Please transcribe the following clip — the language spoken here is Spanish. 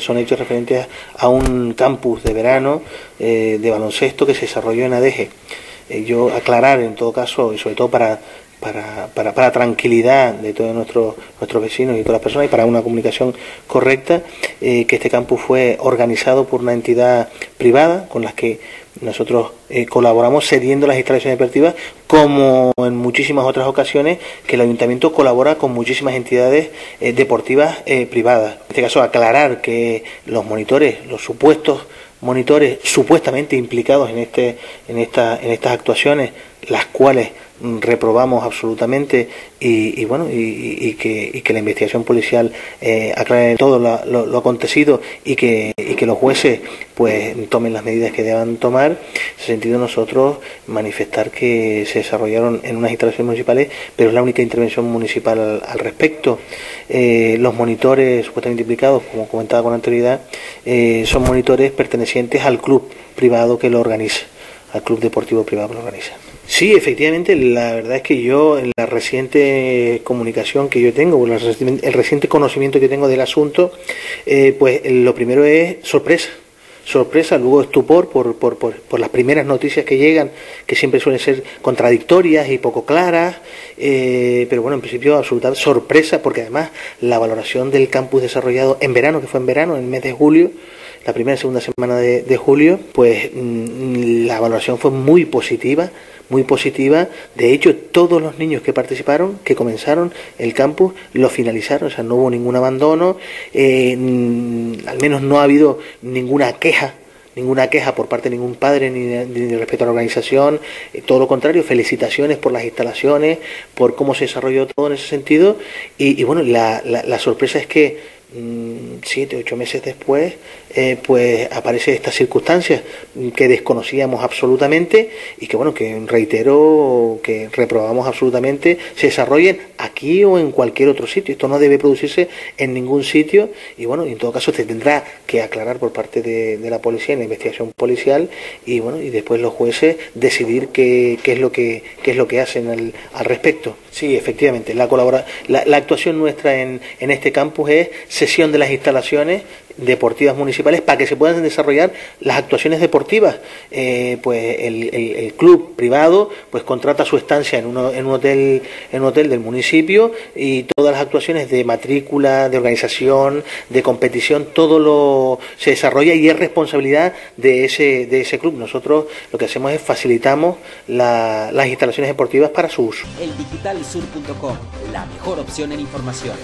son hechos referentes a un campus de verano eh, de baloncesto que se desarrolló en Adeje. Eh, yo aclarar en todo caso, y sobre todo para, para, para, para tranquilidad de todos nuestros, nuestros vecinos y todas las personas y para una comunicación correcta, eh, que este campus fue organizado por una entidad privada con las que nosotros eh, colaboramos cediendo las instalaciones deportivas, como en muchísimas otras ocasiones que el ayuntamiento colabora con muchísimas entidades eh, deportivas privadas. En este caso, aclarar que los monitores, los supuestos monitores supuestamente implicados en este en esta en estas actuaciones las cuales reprobamos absolutamente y, bueno y, que, y, que, la investigación policial eh, aclare todo lo, lo, lo, acontecido y que, y que los jueces pues tomen las medidas que deban tomar en ese sentido nosotros manifestar que se desarrollaron en unas instalaciones municipales pero es la única intervención municipal al, al respecto. Eh, los monitores supuestamente implicados como comentaba con anterioridad eh, son monitores pertenecientes al club privado que lo organiza al club deportivo privado que lo organiza Sí, efectivamente, la verdad es que yo, en la reciente comunicación que yo tengo, el reciente conocimiento que tengo del asunto, eh, pues lo primero es sorpresa. Sorpresa, luego estupor por, por, por, por, las primeras noticias que llegan, que siempre suelen ser contradictorias y poco claras, eh, pero bueno, en principio absoluta sorpresa, porque además la valoración del campus desarrollado en verano, que fue en verano, en el mes de julio, la primera y segunda semana de, julio, pues mmm, la valoración fue muy positiva, muy positiva. De hecho, todos los niños que participaron, que comenzaron el campus, lo finalizaron, o sea, no hubo ningún abandono, eh, al menos no ha habido ninguna queja ninguna queja por parte de ningún padre ni, ni respecto a la organización, eh, todo lo contrario, felicitaciones por las instalaciones, por cómo se desarrolló todo en ese sentido. Y, bueno, la, la sorpresa es que siete, ocho meses después, eh, pues aparece esta circunstancia que desconocíamos absolutamente y que, bueno, que reitero que reprobamos absolutamente, se desarrollen aquí o en cualquier otro sitio. Esto no debe producirse en ningún sitio y, bueno, en todo caso se tendrá que aclarar por parte de, la policía en la investigación policial y, bueno, y después los jueces decidir qué, qué es lo que qué es lo que hacen al respecto. Sí, efectivamente, la, la, la actuación nuestra en, en este campus es sesión de las instalaciones deportivas municipales para que se puedan desarrollar las actuaciones deportivas. Eh, pues el, el, el, club privado pues contrata su estancia en, uno, en, un hotel, en un hotel del municipio y todas las actuaciones de matrícula, de organización, de competición, todo lo se desarrolla y es responsabilidad de ese, de ese club. Nosotros lo que hacemos es facilitamos la, las instalaciones deportivas para su uso. La mejor opción en información.